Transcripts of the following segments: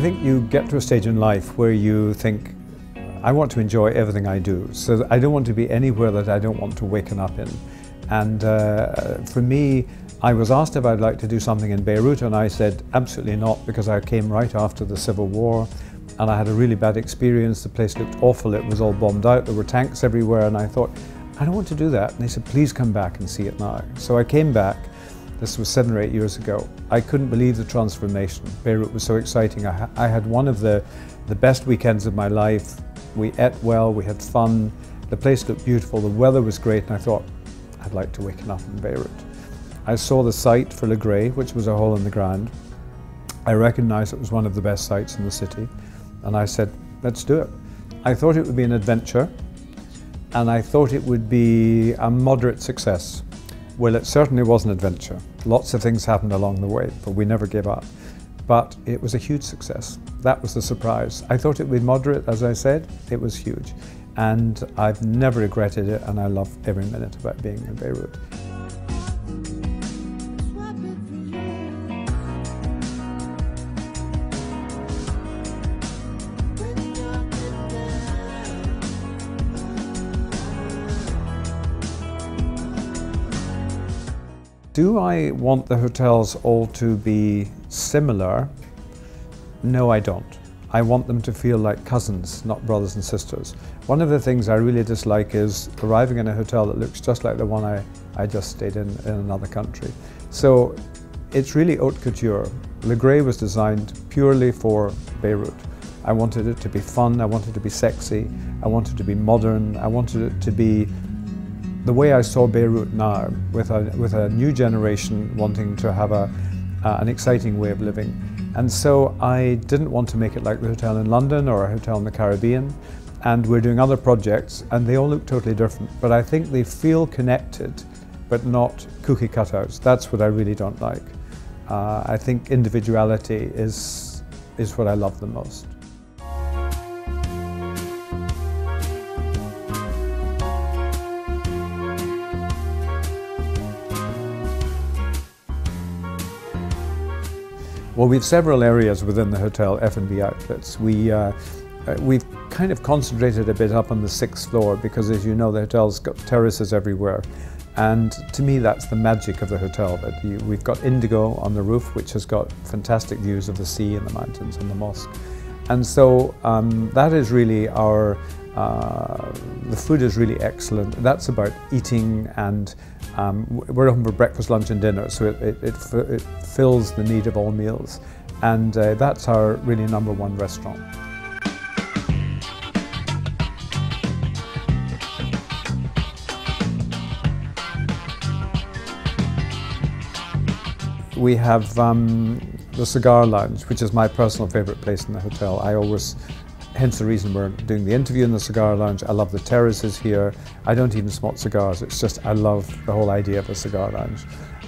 I think you get to a stage in life where you think, I want to enjoy everything I do. So I don't want to be anywhere that I don't want to waken up in. And uh, for me, I was asked if I'd like to do something in Beirut, and I said absolutely not because I came right after the civil war and I had a really bad experience. The place looked awful, it was all bombed out, there were tanks everywhere, and I thought, I don't want to do that. And they said, please come back and see it now. So I came back this was seven or eight years ago. I couldn't believe the transformation. Beirut was so exciting. I, I had one of the, the best weekends of my life. We ate well, we had fun, the place looked beautiful, the weather was great, and I thought, I'd like to waken up in Beirut. I saw the site for Le Gray, which was a hole in the ground. I recognized it was one of the best sites in the city, and I said, let's do it. I thought it would be an adventure, and I thought it would be a moderate success. Well, it certainly was an adventure. Lots of things happened along the way, but we never gave up. But it was a huge success. That was the surprise. I thought it would be moderate, as I said. It was huge. And I've never regretted it, and I love every minute about being in Beirut. Do I want the hotels all to be similar? No, I don't. I want them to feel like cousins, not brothers and sisters. One of the things I really dislike is arriving in a hotel that looks just like the one I, I just stayed in in another country. So it's really haute couture. Le Gray was designed purely for Beirut. I wanted it to be fun, I wanted it to be sexy, I wanted it to be modern, I wanted it to be the way I saw Beirut now, with a, with a new generation wanting to have a, uh, an exciting way of living. And so I didn't want to make it like the hotel in London or a hotel in the Caribbean. And we're doing other projects, and they all look totally different. But I think they feel connected, but not cookie cutouts. That's what I really don't like. Uh, I think individuality is, is what I love the most. Well, we have several areas within the hotel F&B outlets. We, uh, uh, we've kind of concentrated a bit up on the sixth floor because, as you know, the hotel's got terraces everywhere. And to me, that's the magic of the hotel. That we've got Indigo on the roof, which has got fantastic views of the sea and the mountains and the mosque. And so um, that is really our, uh, the food is really excellent. That's about eating and um, we're open for breakfast, lunch and dinner, so it, it, it, it fills the need of all meals. And uh, that's our really number one restaurant. We have um, the cigar lounge, which is my personal favourite place in the hotel. I always hence the reason we're doing the interview in the cigar lounge. I love the terraces here. I don't even smoke cigars. It's just I love the whole idea of a cigar lounge.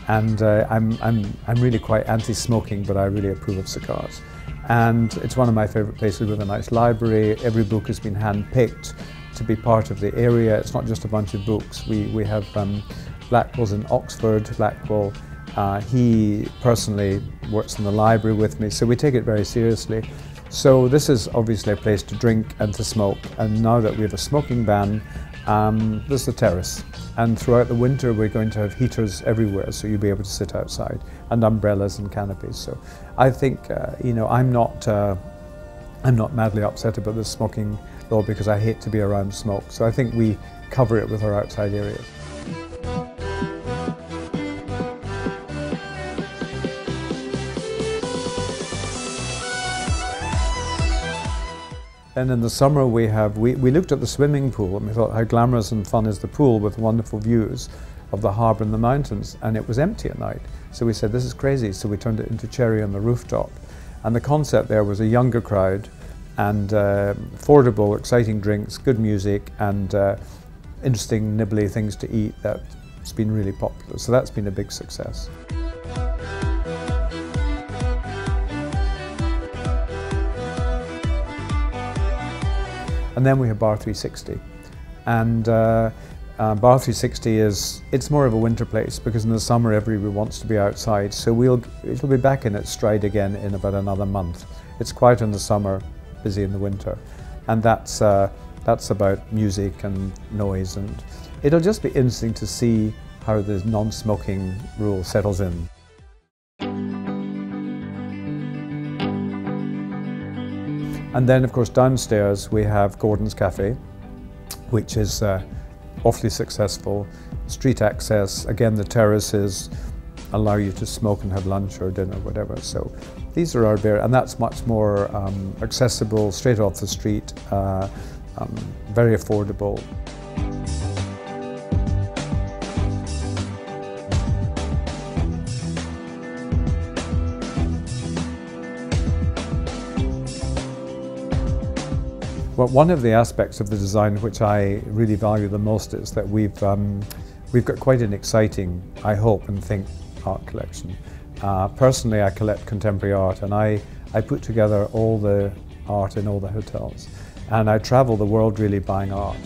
And uh, I'm, I'm, I'm really quite anti-smoking, but I really approve of cigars. And it's one of my favourite places with a nice library. Every book has been hand-picked to be part of the area. It's not just a bunch of books. We, we have um, Blackwell's in Oxford, Blackwell. Uh, he personally works in the library with me, so we take it very seriously. So this is obviously a place to drink and to smoke. And now that we have a smoking ban, um, there's the terrace. And throughout the winter, we're going to have heaters everywhere, so you'll be able to sit outside, and umbrellas and canopies. So I think, uh, you know, I'm not, uh, I'm not madly upset about the smoking law because I hate to be around smoke. So I think we cover it with our outside areas. And in the summer we have, we, we looked at the swimming pool and we thought how glamorous and fun is the pool with wonderful views of the harbour and the mountains and it was empty at night. So we said this is crazy so we turned it into cherry on the rooftop. And the concept there was a younger crowd and uh, affordable, exciting drinks, good music and uh, interesting nibbly things to eat that's been really popular. So that's been a big success. And then we have Bar 360. And uh, uh, Bar 360 is, it's more of a winter place because in the summer everybody wants to be outside. So we'll, it'll be back in its stride again in about another month. It's quiet in the summer, busy in the winter. And that's, uh, that's about music and noise. And it'll just be interesting to see how the non-smoking rule settles in. And then, of course, downstairs we have Gordon's Cafe, which is uh, awfully successful. Street access, again, the terraces allow you to smoke and have lunch or dinner, whatever. So these are our very, and that's much more um, accessible, straight off the street, uh, um, very affordable. Well, one of the aspects of the design which I really value the most is that we've, um, we've got quite an exciting, I hope and think, art collection. Uh, personally, I collect contemporary art and I, I put together all the art in all the hotels. And I travel the world really buying art.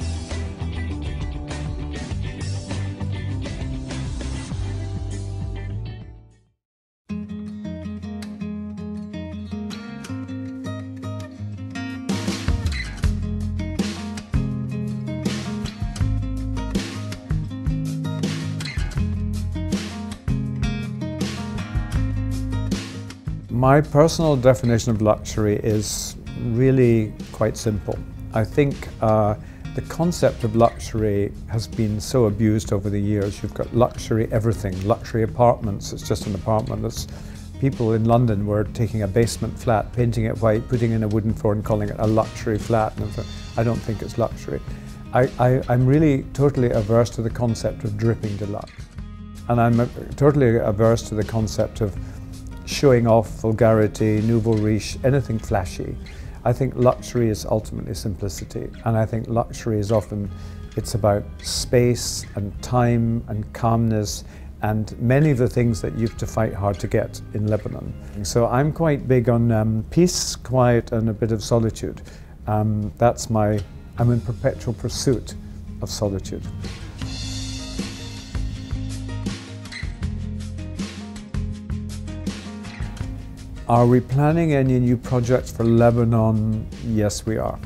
My personal definition of luxury is really quite simple. I think uh, the concept of luxury has been so abused over the years. You've got luxury everything, luxury apartments, it's just an apartment. People in London were taking a basement flat, painting it white, putting in a wooden floor and calling it a luxury flat. And I don't think it's luxury. I, I, I'm really totally averse to the concept of dripping deluxe. And I'm uh, totally averse to the concept of showing off vulgarity, nouveau riche, anything flashy. I think luxury is ultimately simplicity, and I think luxury is often it's about space and time and calmness and many of the things that you have to fight hard to get in Lebanon. So I'm quite big on um, peace, quiet, and a bit of solitude. Um, that's my, I'm in perpetual pursuit of solitude. Are we planning any new projects for Lebanon? Yes, we are.